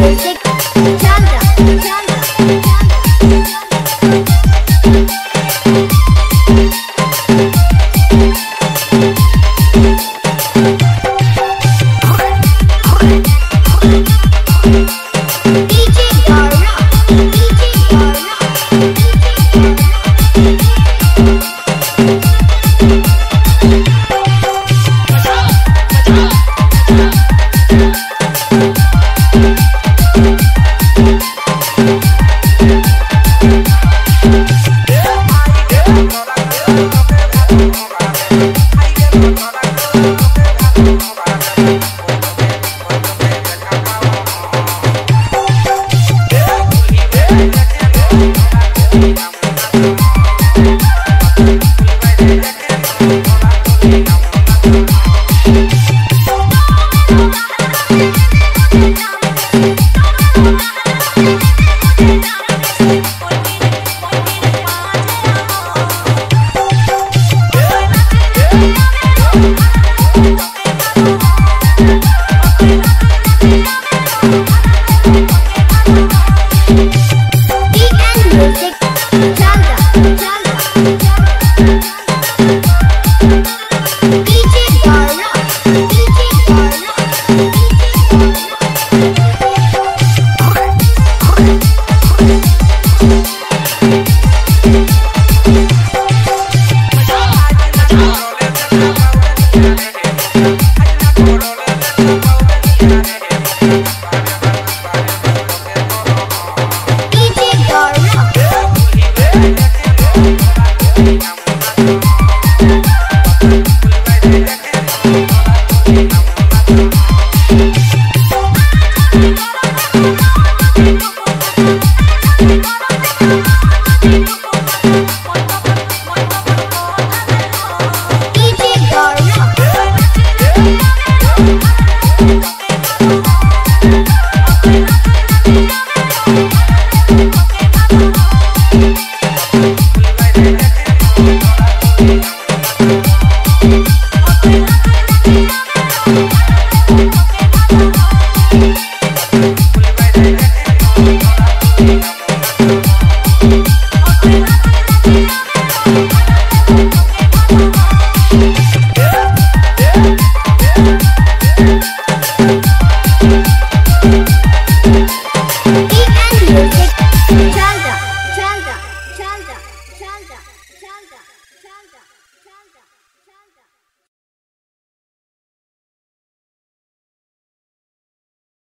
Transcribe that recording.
DJ.